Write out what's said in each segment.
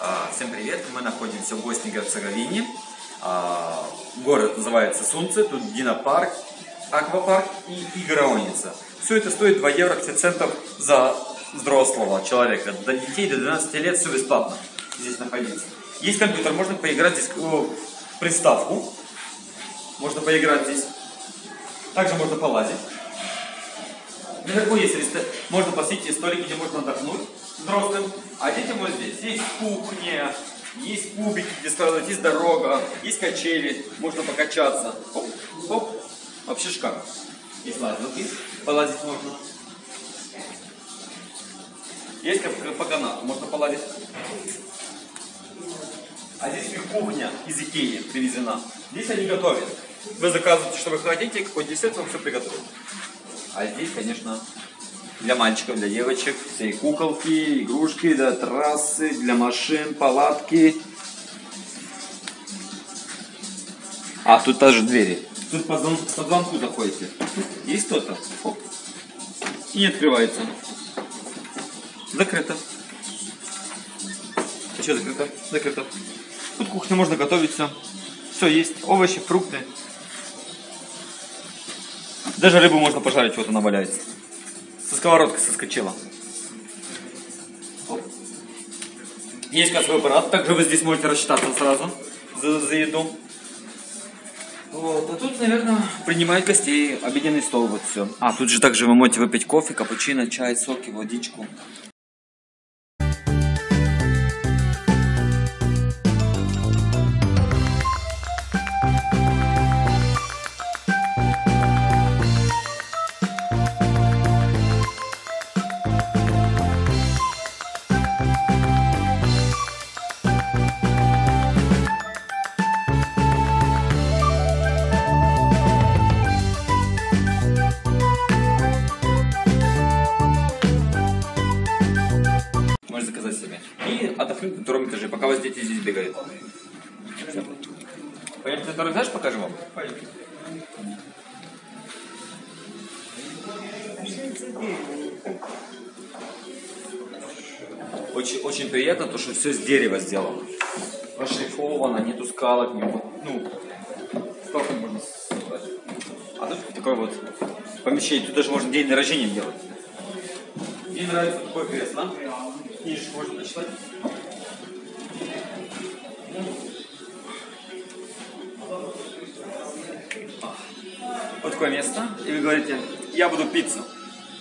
А, Всем привет! Мы находимся в Боснии и Герцеговине. А, Город называется Сунце, тут динопарк, аквапарк и игроница. Все это стоит 2 евро 50 центов за взрослого человека. До детей до 12 лет все бесплатно здесь находиться. Есть компьютер, можно поиграть здесь в приставку. Можно поиграть здесь. Также можно полазить. Наверху есть ресто... можно посетить столики, где можно отдохнуть взрослым. А детям вот здесь есть кухня, есть кубики, где складывать, есть дорога, есть качели, можно покачаться. Оп, оп. Вообще шикарно. Есть лазилки, полазить можно. Есть как по канату, можно полазить. А здесь у них кухня из Икеи привезена. Здесь они готовят. Вы заказываете, что вы хотите, какой десерт вам все приготовят. А здесь, конечно, для мальчиков, для девочек, все куколки, игрушки, да, трассы, для машин, палатки. А, тут тоже двери. Тут по, звон, по звонку заходите. Есть кто-то? И не открывается. Закрыто. А что закрыто? Закрыто. Тут кухня, можно готовить все. Все есть. Овощи, фрукты. Даже рыбу можно пожарить, вот она валяется. Со сковородкой соскочила. Есть кассовый аппарат, также вы здесь можете рассчитаться сразу за, за еду. Вот, а тут, наверное, принимают гостей, обеденный стол, вот все. А, тут же также вы можете выпить кофе, капучино, чай, соки, водичку. Отдохнуть на втором этаже, пока вас дети здесь бегают. Пойдемте на второй этаж, покажем вам. Очень, очень приятно, то, что все с дерева сделано. Прошлифовано, нету скалок, не вот, ну, сколько можно собрать. А тут такое вот помещение, тут даже можно день рождения делать. Мне нравится такое кресло. Книжку можно почитать. Вот такое место. И вы говорите, я буду пиццу.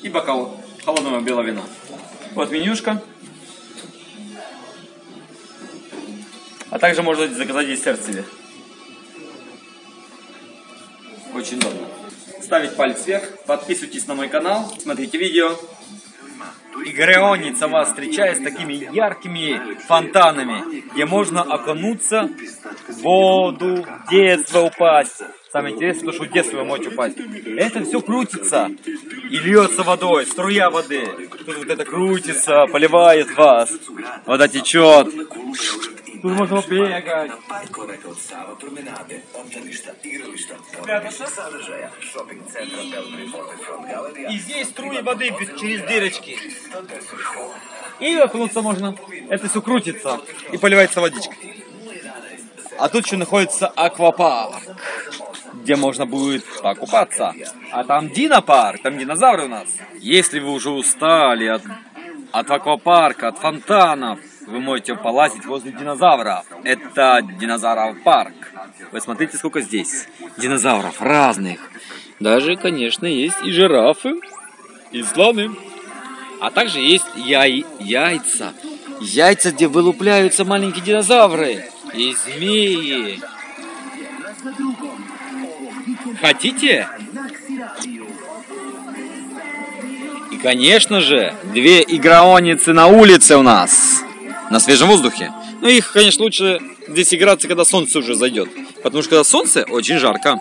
И бокал холодного белого вина. Вот менюшка. А также можно заказать десерт себе. Очень удобно. Ставить палец вверх, подписывайтесь на мой канал, смотрите видео. И Греоница вас встречает с такими яркими фонтанами, где можно окунуться в воду, детство упасть. Самое интересное, то, что в детство вы можете упасть. Это все крутится и льется водой, струя воды. Тут вот это крутится, поливает вас. Вода течет. Тут можно Galleria, И здесь струи воды через дырочки. И окунуться можно. Это все крутится и поливается водичкой. А тут еще находится аквапарк, где можно будет покупаться. А там динопарк, там динозавры у нас. Если вы уже устали от, от аквапарка, от фонтанов, вы можете полазить возле динозавров. Это динозавров парк. Вы смотрите, сколько здесь динозавров разных. Даже, конечно, есть и жирафы, и слоны. А также есть яй... яйца. Яйца, где вылупляются маленькие динозавры. И змеи. Хотите? И, конечно же, две игроницы на улице у нас. На свежем воздухе. Ну, их, конечно, лучше здесь играться, когда солнце уже зайдет. Потому что когда солнце, очень жарко.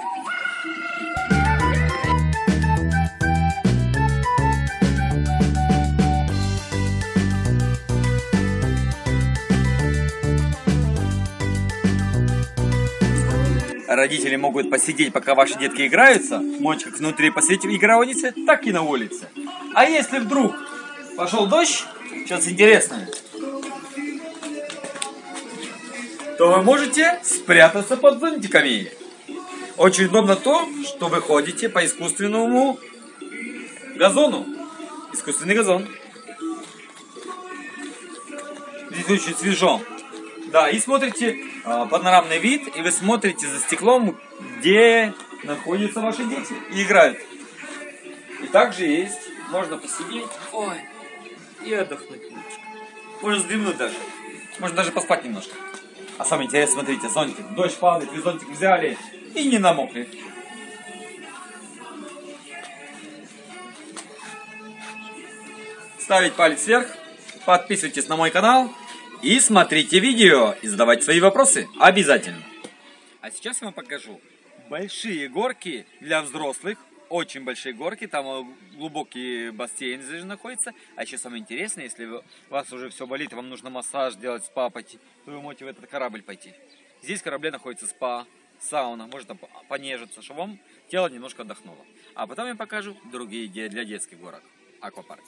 Родители могут посидеть, пока ваши детки играются. Можете внутри посидеть в игровнице, так и на улице. А если вдруг пошел дождь, сейчас интересно. то вы можете спрятаться под зонтиками. Очень удобно то, что вы ходите по искусственному газону. Искусственный газон. Здесь очень свежо. Да, и смотрите э, панорамный вид, и вы смотрите за стеклом, где находятся ваши дети и играют. И также есть, можно посидеть, ой, и отдохнуть немножко. Можно вздремнуть даже. Можно даже поспать немножко. А самое интересное, смотрите, зонтик. Дождь падает, вы зонтик взяли и не намокли. Ставить палец вверх, подписывайтесь на мой канал и смотрите видео и задавайте свои вопросы обязательно. А сейчас я вам покажу большие горки для взрослых, очень большие горки, там э, глубокий бассейн здесь находится. А еще самое интересное, если у вас уже все болит, вам нужно массаж делать, спа пойти, то вы можете в этот корабль пойти. Здесь в корабле находится спа, сауна, можно понежиться, чтобы вам тело немножко отдохнуло. А потом я покажу другие для детских горок, аквапарк.